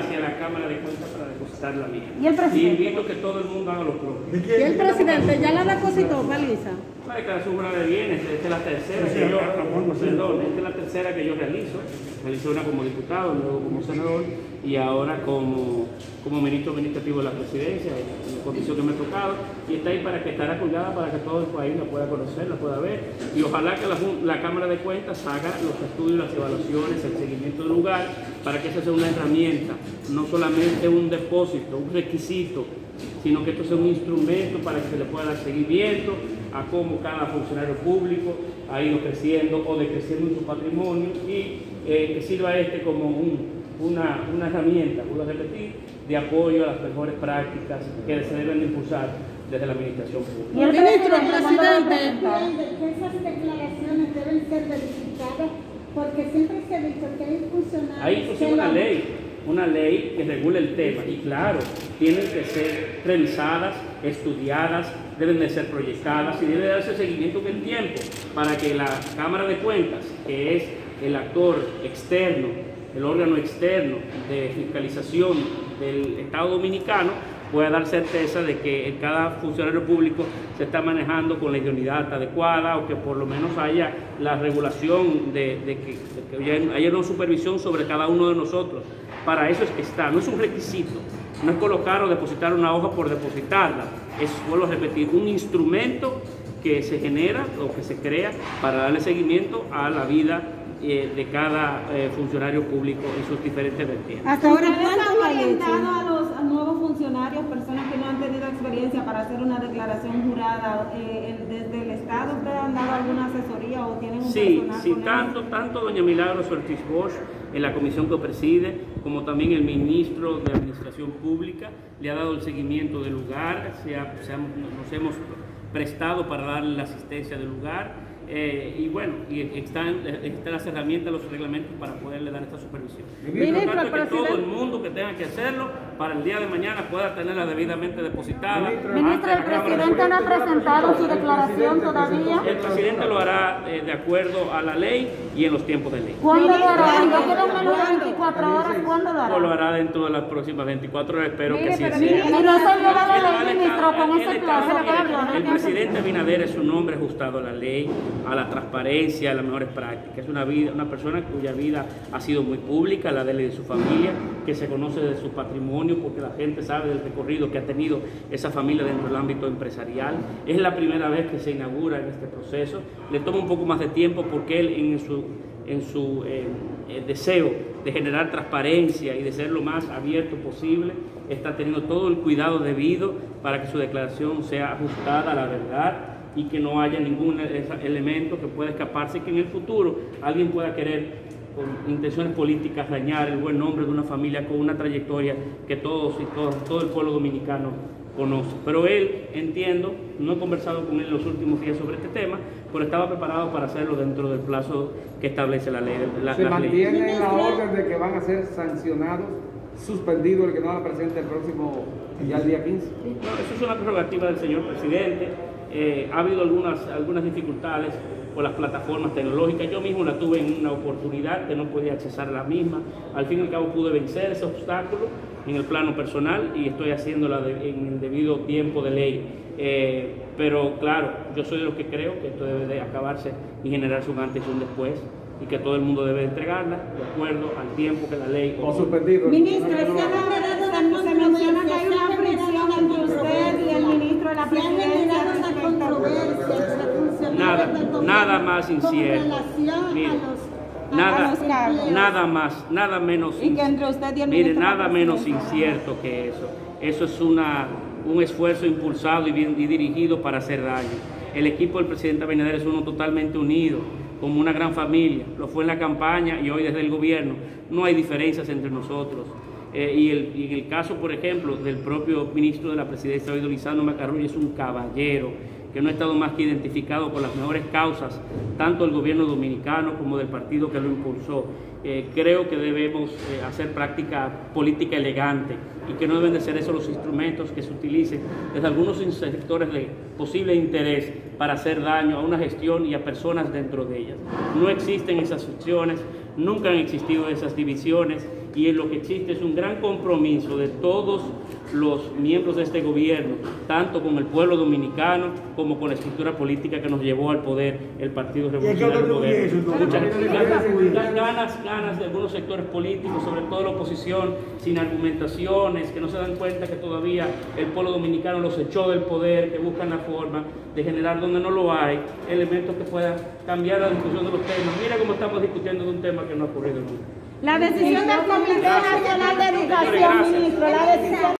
hacia la Cámara de Cuentas para depositar la mía. ¿Y el presidente? invito a que todo el mundo haga lo propio. ¿Y el presidente ya la depositó, Melissa? La declaración jurada de bienes, esta es la tercera que yo, perdón, esta es la tercera que yo realizo. Realicé una como diputado, luego como senador y ahora como, como ministro administrativo de la presidencia, en la condición que me ha tocado. Y está ahí para que estará colgada para que todo el país la pueda conocer, la pueda ver. Y ojalá que la, la Cámara de Cuentas haga los estudios, las evaluaciones, el seguimiento del lugar, para que esa sea una herramienta, no solamente un depósito, un requisito sino que esto sea un instrumento para que se le pueda dar seguimiento a cómo cada funcionario público ha ido creciendo o decreciendo en su patrimonio y eh, que sirva este como una, una, herramienta, vuelvo a repetir, de apoyo a las mejores prácticas que se deben impulsar desde la administración pública. Ministro, presidente, que esas declaraciones deben ser verificadas porque siempre se ha dicho que hay funcionarios... Hay inclusive una ley una ley que regule el tema y claro, tienen que ser revisadas, estudiadas, deben de ser proyectadas y debe darse seguimiento en el tiempo para que la Cámara de Cuentas, que es el actor externo, el órgano externo de fiscalización del Estado Dominicano, pueda dar certeza de que cada funcionario público se está manejando con la idoneidad adecuada o que por lo menos haya la regulación de, que, de que haya una supervisión sobre cada uno de nosotros. Para eso es que está, no es un requisito, no es colocar o depositar una hoja por depositarla, es, vuelvo a repetir, un instrumento que se genera o que se crea para darle seguimiento a la vida eh, de cada eh, funcionario público en sus diferentes vertientes. Hasta ahora, ¿cuánto han orientado a los nuevos funcionarios, personas que no han tenido experiencia para hacer una declaración jurada eh, desde el Estado? ¿Ustedes han dado alguna asesoría o tienen Sí, sí, tanto, tanto doña Milagros Ortiz Bosch en la comisión que preside, como también el ministro de Administración Pública, le ha dado el seguimiento del lugar, se nos hemos prestado para darle la asistencia del lugar eh, y bueno, y están, están las herramientas, los reglamentos para poderle dar esta supervisión. Ministro, que todo el mundo que tenga que hacerlo para el día de mañana pueda tenerla debidamente depositada. Ministro, ¿el presidente no ha presentado su declaración todavía? El presidente lo hará eh, de acuerdo a la ley y en los tiempos de ley. ¿Cuándo lo hará? ¿Ya quedan menos de 24 horas? ¿Cuándo lo hará? Pues lo hará dentro de las próximas 24 horas, espero que sea. Y no se la ley, ministro, con ese plazo. El presidente Binader es un hombre ajustado a la ley a la transparencia, a las mejores prácticas. Es una, vida, una persona cuya vida ha sido muy pública, la de de su familia, que se conoce de su patrimonio porque la gente sabe del recorrido que ha tenido esa familia dentro del ámbito empresarial. Es la primera vez que se inaugura en este proceso. Le toma un poco más de tiempo porque él en su, en su eh, eh, deseo de generar transparencia y de ser lo más abierto posible, está teniendo todo el cuidado debido para que su declaración sea ajustada a la verdad y que no haya ningún elemento que pueda escaparse y que en el futuro alguien pueda querer con intenciones políticas dañar el buen nombre de una familia con una trayectoria que todos y todos, todo el pueblo dominicano conoce. Pero él, entiendo, no he conversado con él en los últimos días sobre este tema, pero estaba preparado para hacerlo dentro del plazo que establece la ley. ¿Se mantiene la orden de que van a ser sancionados, suspendidos el que no la presente el próximo, ya el día 15? eso es una prerrogativa del señor presidente eh, ha habido algunas, algunas dificultades por las plataformas tecnológicas. Yo mismo la tuve en una oportunidad que no podía accesar a la misma. Al fin y al cabo pude vencer ese obstáculo en el plano personal y estoy haciéndola en el debido tiempo de ley. Eh, pero claro, yo soy de los que creo que esto debe de acabarse y generarse un antes y un después y que todo el mundo debe entregarla de acuerdo al tiempo que la ley... O suspendido. Ministro, se menciona que hay una fricción entre usted y el ministro de la presidencia nada, nada más incierto. nada, nada más, nada menos. Y que entre usted y el mire, nada menos incierto que eso. Eso es una, un esfuerzo impulsado y, bien, y dirigido para hacer daño. El equipo del presidente Abinader es uno totalmente unido, como una gran familia. Lo fue en la campaña y hoy desde el gobierno. No hay diferencias entre nosotros. Eh, y, el, y, en el caso, por ejemplo, del propio ministro de la presidencia, Oido Lizano Macarrulla, es un caballero que no ha estado más que identificado por las mejores causas, tanto del gobierno dominicano como del partido que lo impulsó. Eh, creo que debemos eh, hacer práctica política elegante y que no deben de ser esos los instrumentos que se utilicen desde algunos sectores de posible interés para hacer daño a una gestión y a personas dentro de ellas. No existen esas opciones, nunca han existido esas divisiones y en lo que existe es un gran compromiso de todos los miembros de este gobierno, tanto con el pueblo dominicano como con la estructura política que nos llevó al poder el Partido Revolucionario Moderno. Muchas ganas, ganas, ganas de algunos sectores políticos, sobre todo la oposición, sin argumentaciones, que no se dan cuenta que todavía el pueblo dominicano los echó del poder, que buscan la forma de generar donde no lo hay, elementos que puedan cambiar la discusión de los temas. Mira cómo estamos discutiendo de un tema que no ha ocurrido nunca. La decisión del Comité Nacional de Educación, ministro, la decisión